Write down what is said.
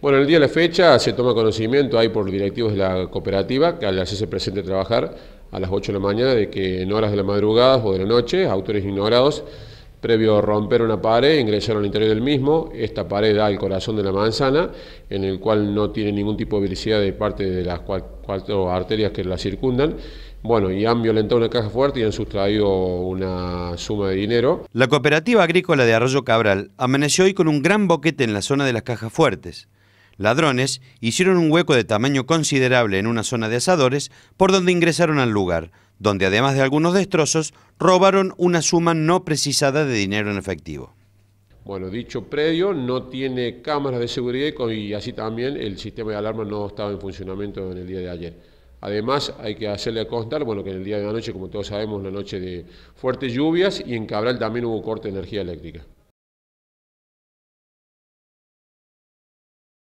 Bueno, el día de la fecha se toma conocimiento ahí por directivos de la cooperativa que al hacerse presente trabajar a las 8 de la mañana de que en horas de la madrugada o de la noche, autores ignorados, previo a romper una pared, ingresaron al interior del mismo. Esta pared da al corazón de la manzana, en el cual no tiene ningún tipo de velocidad de parte de las cuatro arterias que la circundan. Bueno, y han violentado una caja fuerte y han sustraído una suma de dinero. La cooperativa agrícola de Arroyo Cabral amaneció hoy con un gran boquete en la zona de las cajas fuertes. Ladrones hicieron un hueco de tamaño considerable en una zona de asadores por donde ingresaron al lugar, donde además de algunos destrozos, robaron una suma no precisada de dinero en efectivo. Bueno, dicho predio no tiene cámaras de seguridad y así también el sistema de alarma no estaba en funcionamiento en el día de ayer. Además, hay que hacerle constar, bueno, que en el día de la noche, como todos sabemos, una noche de fuertes lluvias y en Cabral también hubo corte de energía eléctrica.